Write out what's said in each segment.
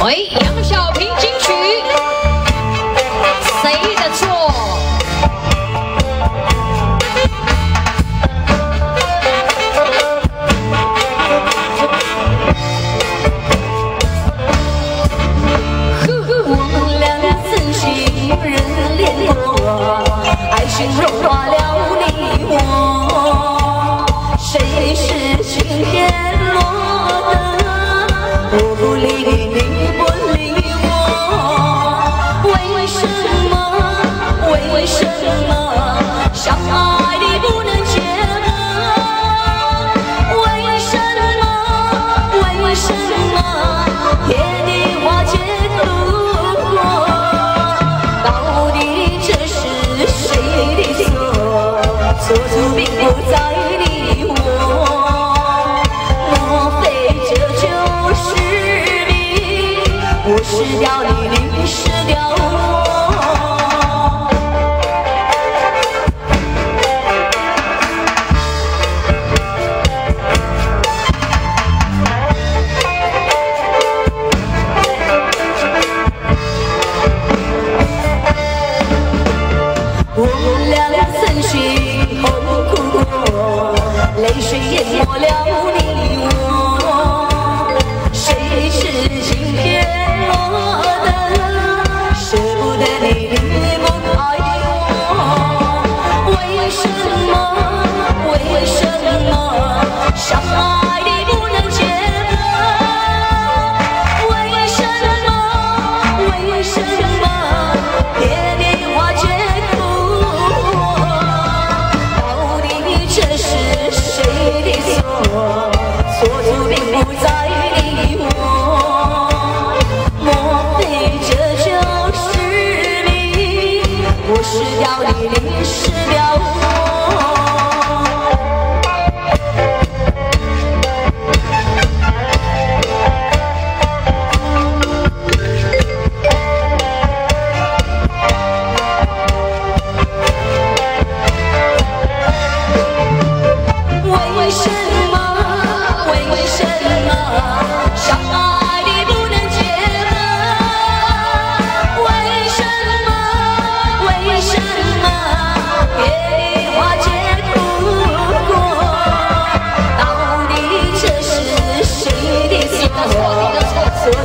喂，杨小平金曲。我失掉你，你失掉我。我们俩曾苦过，泪水淹没了我。相爱的不能结合为什么为什么别的话却苦到底这是谁的错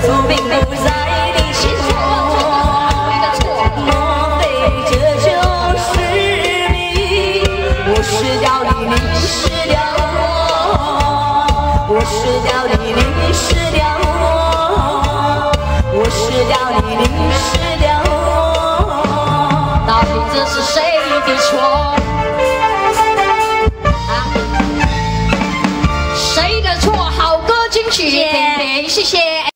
错并不在你心中，莫非这就是命？我失掉你，你失掉我，我失掉你，你失我，我你，